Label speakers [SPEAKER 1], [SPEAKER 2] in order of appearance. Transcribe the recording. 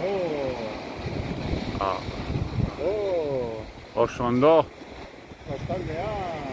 [SPEAKER 1] Oh. Ah.
[SPEAKER 2] Oh.
[SPEAKER 1] Oso ondo.
[SPEAKER 2] Kostaldea.